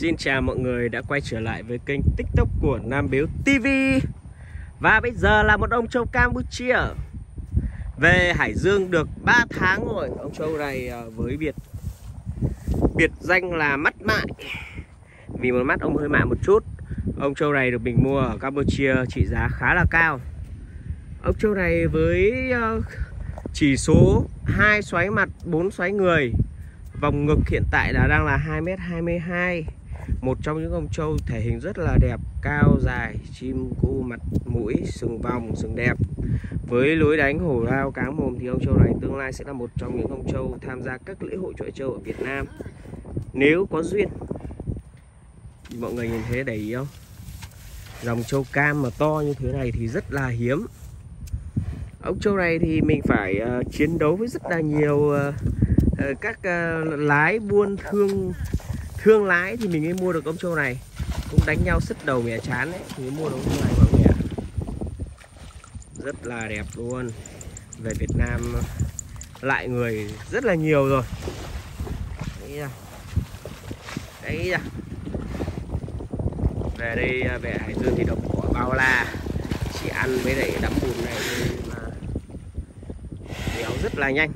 Xin chào mọi người đã quay trở lại với kênh tiktok của Nam Biếu TV Và bây giờ là một ông trâu Campuchia. Về Hải Dương được 3 tháng rồi. Ông trâu này ờ, với biệt biệt danh là mắt mại. Vì một mắt ông hơi mại một chút, Ông trâu này được mình mua ở Campuchia trị giá khá là cao. Ông trâu này với ờ, chỉ số 2 xoáy mặt 4 xoáy người, Vòng ngực hiện tại là đang là 2m22 một trong những ông trâu thể hình rất là đẹp Cao, dài, chim cu, mặt, mũi, sừng vòng, sừng đẹp. Với lối đánh hổ lao cáng mồm thì ông trâu này tương lai sẽ là một trong những ông trâu tham gia các lễ hội chọi trâu ở Việt Nam. Nếu có duyên Mọi người nhìn thấy để ý không? Dòng trâu cam mà to như thế này thì rất là hiếm. Ông trâu này thì mình phải uh, chiến đấu với rất là nhiều uh, các uh, lái buôn thương thương lái thì mình mới mua được ông trâu này. Cũng đánh nhau sứt đầu mẻ chán đấy thì mới mua được ông trâu này mọi người ạ rất là đẹp luôn. Về Việt Nam, lại người rất là nhiều rồi. Đấy ra đấy ra về đây à, về Hải Dương thì đồng cỏ bao la. Chỉ ăn với lại đắm bùn này thôi mà béo rất là nhanh.